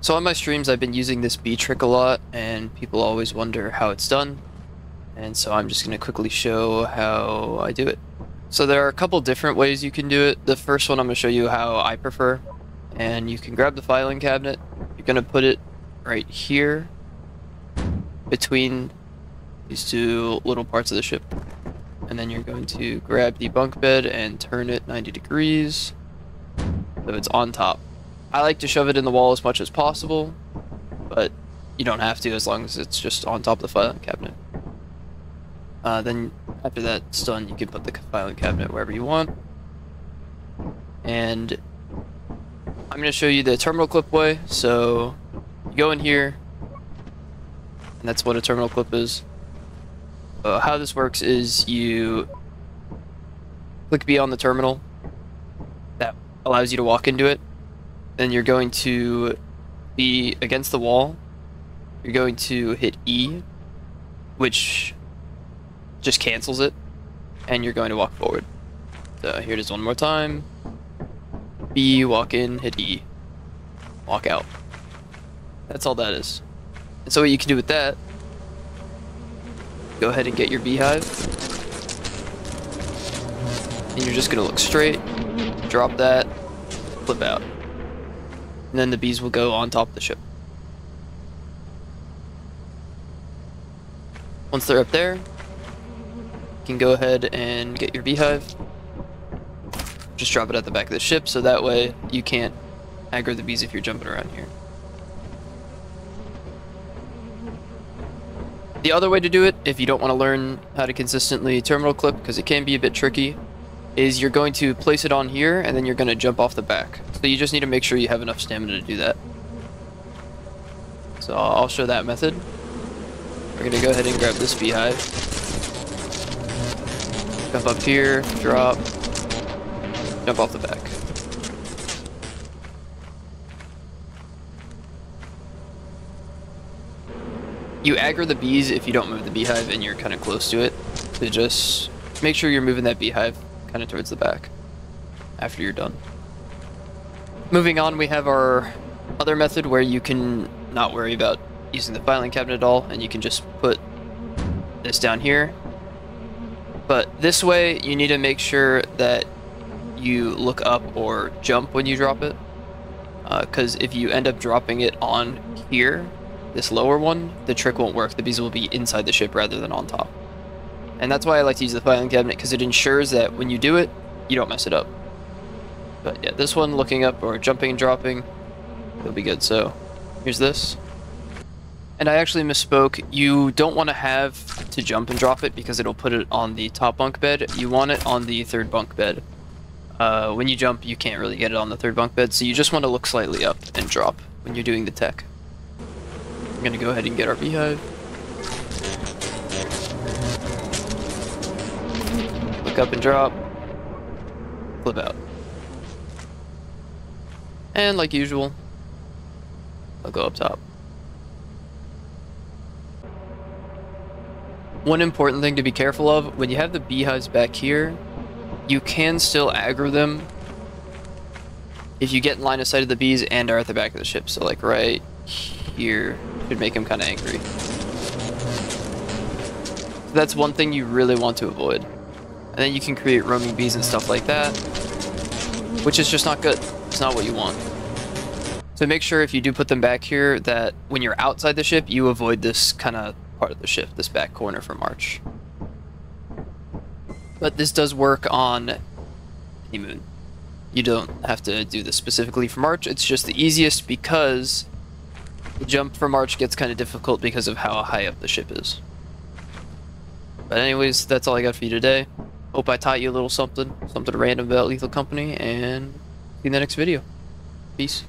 So on my streams, I've been using this bee trick a lot, and people always wonder how it's done. And so I'm just going to quickly show how I do it. So there are a couple different ways you can do it. The first one I'm going to show you how I prefer. And you can grab the filing cabinet. You're going to put it right here between these two little parts of the ship. And then you're going to grab the bunk bed and turn it 90 degrees so it's on top. I like to shove it in the wall as much as possible, but you don't have to as long as it's just on top of the filing cabinet. Uh, then after that's done, you can put the filing cabinet wherever you want. And I'm going to show you the terminal clip way. So you go in here, and that's what a terminal clip is. Uh, how this works is you click B on the terminal. That allows you to walk into it then you're going to be against the wall. You're going to hit E, which just cancels it, and you're going to walk forward. So here it is one more time. B, walk in, hit E, walk out. That's all that is. And so what you can do with that, go ahead and get your beehive. And you're just gonna look straight, drop that, flip out and then the bees will go on top of the ship. Once they're up there, you can go ahead and get your beehive. Just drop it at the back of the ship so that way you can't aggro the bees if you're jumping around here. The other way to do it, if you don't want to learn how to consistently terminal clip, because it can be a bit tricky, is you're going to place it on here and then you're going to jump off the back. So you just need to make sure you have enough stamina to do that. So I'll show that method. We're going to go ahead and grab this beehive. Jump up here, drop, jump off the back. You aggro the bees if you don't move the beehive and you're kind of close to it. So just make sure you're moving that beehive kind of towards the back after you're done. Moving on, we have our other method where you can not worry about using the filing cabinet at all, and you can just put this down here. But this way, you need to make sure that you look up or jump when you drop it. Because uh, if you end up dropping it on here, this lower one, the trick won't work. The bees will be inside the ship rather than on top. And that's why I like to use the filing cabinet, because it ensures that when you do it, you don't mess it up. But yeah, this one, looking up or jumping and dropping, it'll be good. So here's this. And I actually misspoke. You don't want to have to jump and drop it because it'll put it on the top bunk bed. You want it on the third bunk bed. Uh, when you jump, you can't really get it on the third bunk bed, so you just want to look slightly up and drop when you're doing the tech. I'm going to go ahead and get our beehive. Up and drop. Flip out. And like usual, I'll go up top. One important thing to be careful of, when you have the beehives back here, you can still aggro them if you get in line of sight of the bees and are at the back of the ship. So like right here should make them kind of angry. So that's one thing you really want to avoid. And then you can create roaming bees and stuff like that, which is just not good. It's not what you want. So make sure if you do put them back here that when you're outside the ship, you avoid this kind of part of the ship, this back corner for March. But this does work on any moon. You don't have to do this specifically for March. It's just the easiest because the jump for March gets kind of difficult because of how high up the ship is. But anyways, that's all I got for you today. Hope I taught you a little something, something random about Lethal Company, and see you in the next video. Peace.